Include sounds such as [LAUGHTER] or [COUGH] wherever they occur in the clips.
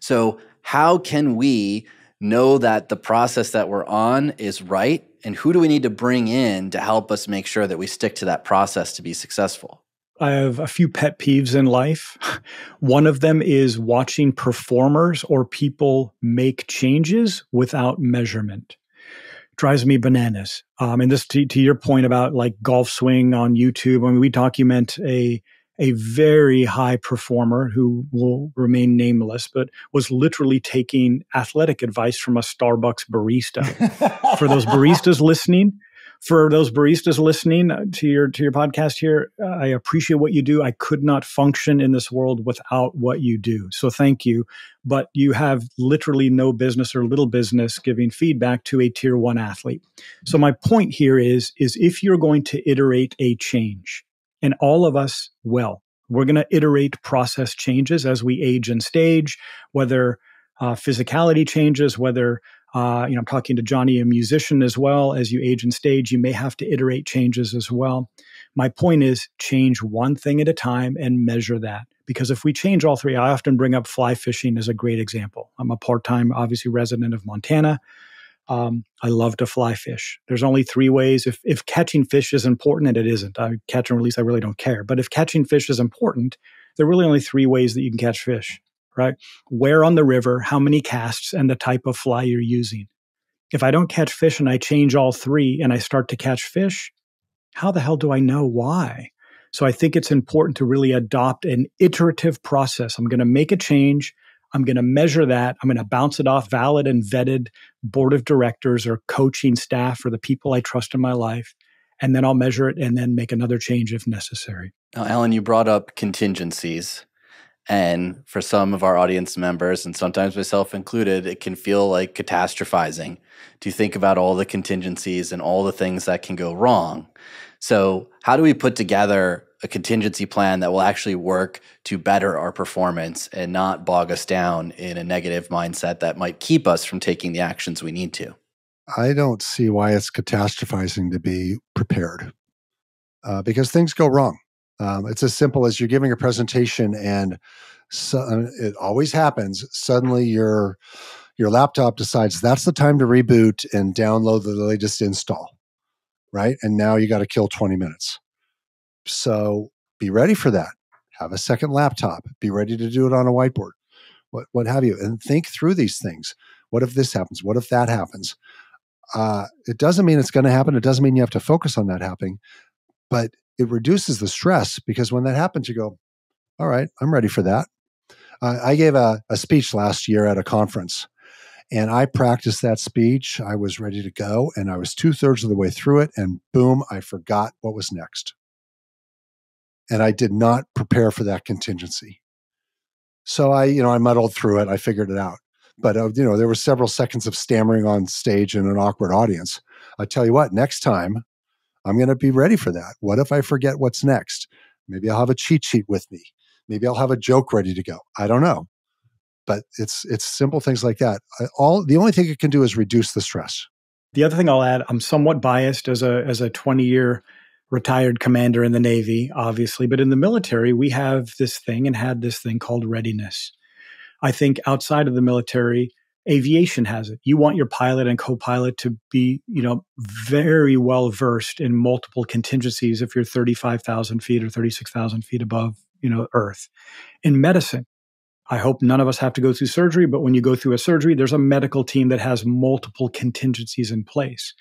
So, how can we know that the process that we're on is right? And who do we need to bring in to help us make sure that we stick to that process to be successful? I have a few pet peeves in life. [LAUGHS] One of them is watching performers or people make changes without measurement. Drives me bananas. Um, and this to, to your point about like golf swing on YouTube. I mean, we document a a very high performer who will remain nameless, but was literally taking athletic advice from a Starbucks barista. [LAUGHS] For those baristas listening, for those baristas listening uh, to your to your podcast here, uh, I appreciate what you do. I could not function in this world without what you do. So thank you. But you have literally no business or little business giving feedback to a tier 1 athlete. So my point here is is if you're going to iterate a change, and all of us well. We're going to iterate process changes as we age and stage, whether uh, physicality changes, whether uh, you know, I'm talking to Johnny, a musician as well. As you age and stage, you may have to iterate changes as well. My point is change one thing at a time and measure that. Because if we change all three, I often bring up fly fishing as a great example. I'm a part time, obviously, resident of Montana. Um, I love to fly fish. There's only three ways. If, if catching fish is important, and it isn't, I catch and release, I really don't care. But if catching fish is important, there are really only three ways that you can catch fish, right? Where on the river, how many casts, and the type of fly you're using. If I don't catch fish and I change all three and I start to catch fish, how the hell do I know why? So I think it's important to really adopt an iterative process. I'm going to make a change. I'm going to measure that. I'm going to bounce it off valid and vetted board of directors or coaching staff or the people I trust in my life. And then I'll measure it and then make another change if necessary. Now, Alan, you brought up contingencies. And for some of our audience members, and sometimes myself included, it can feel like catastrophizing to think about all the contingencies and all the things that can go wrong. So, how do we put together a contingency plan that will actually work to better our performance and not bog us down in a negative mindset that might keep us from taking the actions we need to. I don't see why it's catastrophizing to be prepared uh, because things go wrong. Um, it's as simple as you're giving a presentation and so, uh, it always happens. Suddenly your your laptop decides that's the time to reboot and download the latest install, right? And now you got to kill 20 minutes so be ready for that. Have a second laptop. Be ready to do it on a whiteboard, what what have you, and think through these things. What if this happens? What if that happens? Uh, it doesn't mean it's going to happen. It doesn't mean you have to focus on that happening, but it reduces the stress because when that happens, you go, "All right, I'm ready for that." Uh, I gave a, a speech last year at a conference, and I practiced that speech. I was ready to go, and I was two thirds of the way through it, and boom, I forgot what was next and I did not prepare for that contingency. So I, you know, I muddled through it. I figured it out. But uh, you know, there were several seconds of stammering on stage in an awkward audience. I tell you what, next time I'm going to be ready for that. What if I forget what's next? Maybe I'll have a cheat sheet with me. Maybe I'll have a joke ready to go. I don't know. But it's it's simple things like that. All the only thing it can do is reduce the stress. The other thing I'll add, I'm somewhat biased as a as a 20 year retired commander in the Navy, obviously, but in the military, we have this thing and had this thing called readiness. I think outside of the military, aviation has it. You want your pilot and co-pilot to be, you know, very well versed in multiple contingencies if you're 35,000 feet or 36,000 feet above, you know, Earth. In medicine, I hope none of us have to go through surgery, but when you go through a surgery, there's a medical team that has multiple contingencies in place.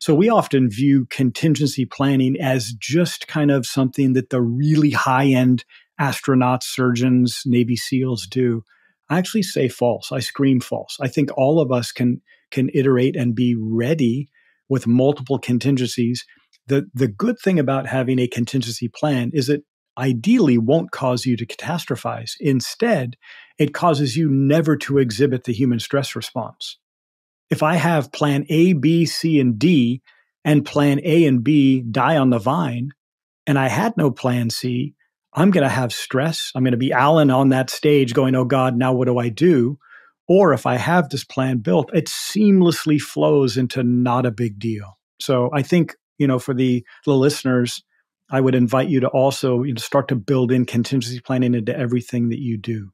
So we often view contingency planning as just kind of something that the really high end astronauts, surgeons, Navy SEALs do. I actually say false. I scream false. I think all of us can can iterate and be ready with multiple contingencies. The the good thing about having a contingency plan is it ideally won't cause you to catastrophize. Instead, it causes you never to exhibit the human stress response. If I have plan A, B, C, and D, and plan A and B die on the vine, and I had no plan C, I'm going to have stress. I'm going to be Alan on that stage going, oh God, now what do I do? Or if I have this plan built, it seamlessly flows into not a big deal. So I think, you know, for the, the listeners, I would invite you to also you know, start to build in contingency planning into everything that you do.